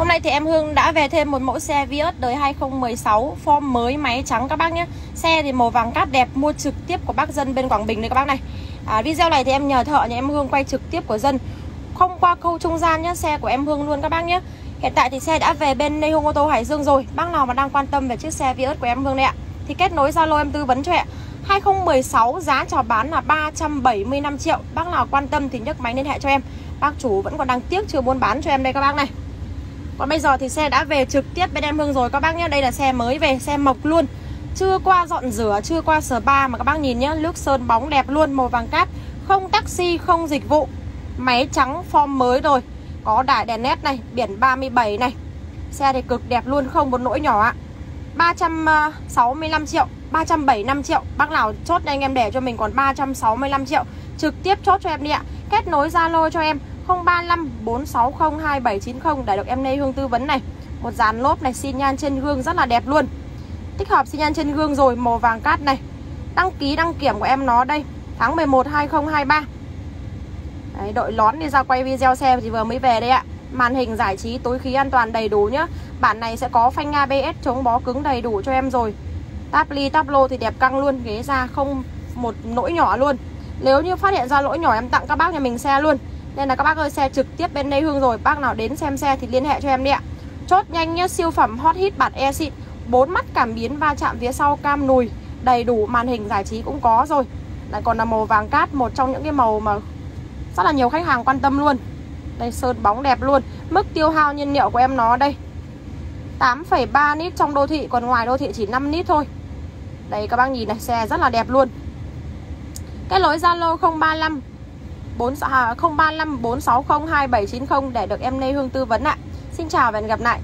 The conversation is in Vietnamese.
Hôm nay thì em Hương đã về thêm một mẫu xe Vios đời 2016 Form mới máy trắng các bác nhé. Xe thì màu vàng cát đẹp mua trực tiếp của bác dân bên Quảng Bình đây các bác này. À, Video này thì em nhờ thợ nhà em Hương quay trực tiếp của dân. Không qua câu trung gian nhé Xe của em Hương luôn các bác nhé. Hiện tại thì xe đã về bên Nê Hương ô tô Hải Dương rồi. Bác nào mà đang quan tâm về chiếc xe Vios của em Hương đây ạ? Thì kết nối Zalo em tư vấn cho ạ. 2016 giá chào bán là 375 triệu. Bác nào quan tâm thì nhấc máy liên hệ cho em. Bác chủ vẫn còn đang tiếc chưa muốn bán cho em đây các bác này còn bây giờ thì xe đã về trực tiếp bên em Hương rồi. Các bác nhé Đây là xe mới về, xe mộc luôn. Chưa qua dọn rửa, chưa qua spa mà các bác nhìn nhé Nước sơn bóng đẹp luôn, màu vàng cát. Không taxi, không dịch vụ. Máy trắng form mới rồi. Có đài đèn nét này, biển 37 này. Xe thì cực đẹp luôn, không một lỗi nhỏ ạ. 365 triệu 375 triệu. Bác nào chốt anh em để cho mình còn 365 triệu. Trực tiếp chốt cho em đi ạ. Kết nối Zalo cho em. 035 460 2790 để được em Lê Hương tư vấn này. Một dàn lốp này xi nhan trên gương rất là đẹp luôn. Tích hợp xi nhan trên gương rồi, màu vàng cát này. Đăng ký đăng kiểm của em nó đây, tháng 11 2023. Đấy, đội lón đi ra quay video xe thì vừa mới về đây ạ. Màn hình giải trí tối khí an toàn đầy đủ nhá. Bản này sẽ có phanh ABS chống bó cứng đầy đủ cho em rồi. Táp ly táp lô thì đẹp căng luôn, ghế ra không một lỗi nhỏ luôn. Nếu như phát hiện ra lỗi nhỏ em tặng các bác nhà mình xe luôn nên là các bác ơi xe trực tiếp bên đây Hương rồi. Bác nào đến xem xe thì liên hệ cho em đi ạ. Chốt nhanh nhá siêu phẩm hot hit bản e xịn. Bốn mắt cảm biến va chạm phía sau cam nùi. Đầy đủ màn hình giải trí cũng có rồi. Lại còn là màu vàng cát Một trong những cái màu mà rất là nhiều khách hàng quan tâm luôn. Đây sơn bóng đẹp luôn. Mức tiêu hao nhiên liệu của em nó đây. 8,3 lít trong đô thị Còn ngoài đô thị chỉ 5 lít thôi. Đây các bác nhìn này xe rất là đẹp luôn. Cái lối Zalo 035 4, à, 035 460 2790 để được em Lê Hương tư vấn ạ. Xin chào và hẹn gặp lại.